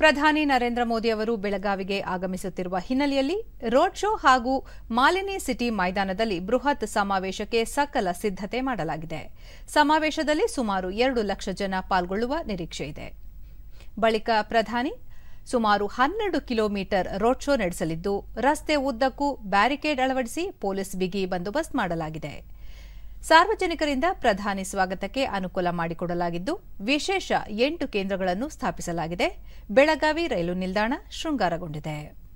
ಪ್ರಧಾನಿ ನರೇಂದ್ರ ಮೋದಿ ಅವರು ಬೆಳಗಾವಿಗೆ ಆಗಮಿಸುತ್ತಿರುವ ಹಿನ್ನೆಲೆಯಲ್ಲಿ ರೋಡ್ ಶೋ ಹಾಗೂ ಮಾಲಿನಿ ಸಿಟಿ ಮೈದಾನದಲ್ಲಿ ಬೃಹತ್ ಸಮಾವೇಶಕ್ಕೆ ಸಕಲ ಸಿದ್ದತೆ ಮಾಡಲಾಗಿದೆ. ಸಮಾವೇಶದಲ್ಲಿ ಸುಮಾರು ಎರಡು ಲಕ್ಷ ಜನ ಪಾಲ್ಗೊಳ್ಳುವ ನಿರೀಕ್ಷೆ ಇದೆ. ಬಳಿಕ ಪ್ರಧಾನಿ ಸುಮಾರು ಹನ್ನೆರಡು ಕಿಲೋಮೀಟರ್ ರೋಡ್ ಶೋ ನಡೆಸಲಿದ್ದು, ರಸ್ತೆ ಉದ್ದಕ್ಕೂ ಬ್ಯಾರಿಕೇಡ್ ಅಳವಡಿಸಿ ಪೊಲೀಸ್ ಬಿಗಿ ಬಂದೋಬಸ್ತ್ ಮಾಡಲಾಗಿದೆ. ಸಾರ್ವಜನಿಕರಿಂದ ಪ್ರಧಾನಿ ಸ್ವಾಗತಕ್ಕೆ ಅನುಕೂಲ ಮಾಡಿಕೊಡಲಾಗಿದ್ದು ವಿಶೇಷ ಎಂಟು ಕೇಂದ್ರಗಳನ್ನು ಸ್ಥಾಪಿಸಲಾಗಿದೆ. ಬೆಳಗಾವಿ ರೈಲು ನಿಲ್ದಾಣ ಶೃಂಗಾರಗೊಂಡಿದೆ.